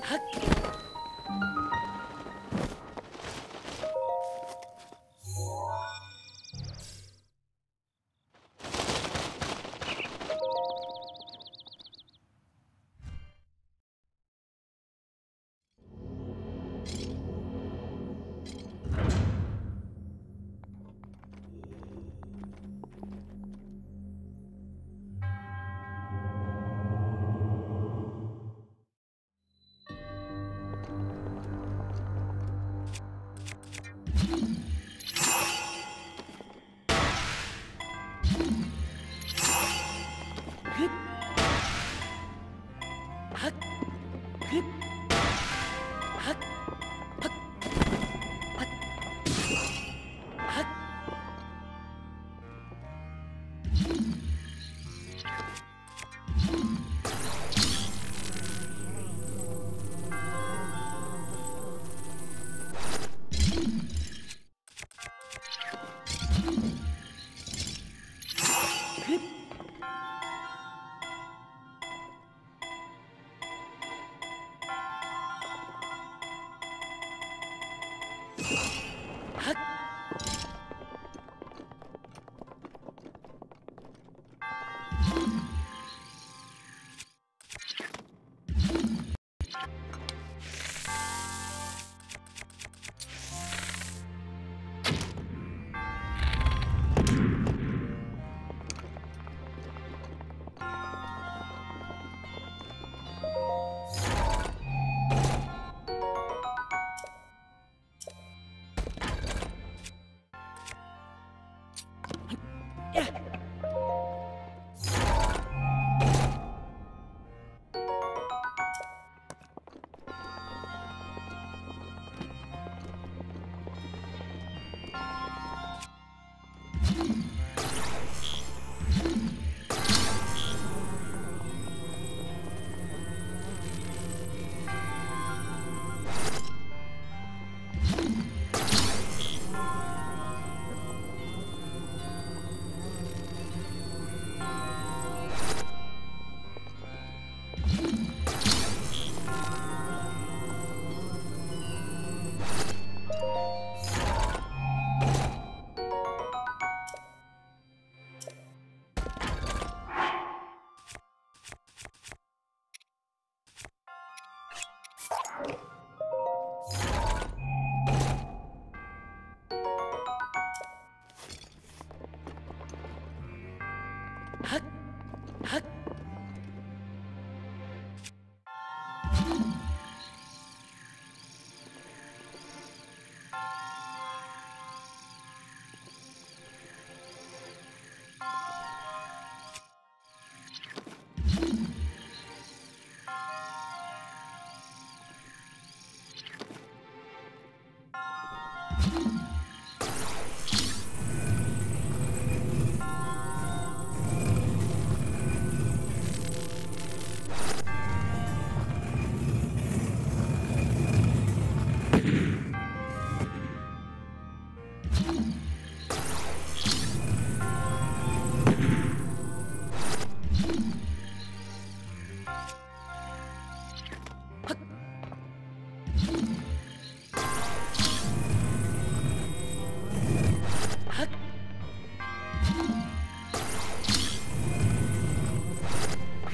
はっ Mm-hmm. はっ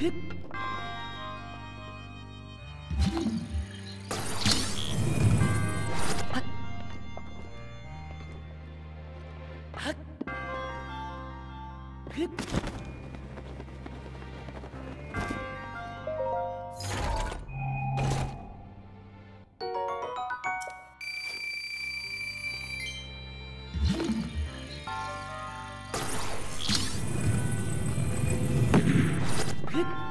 you 运。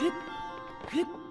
Hıp! Hıp!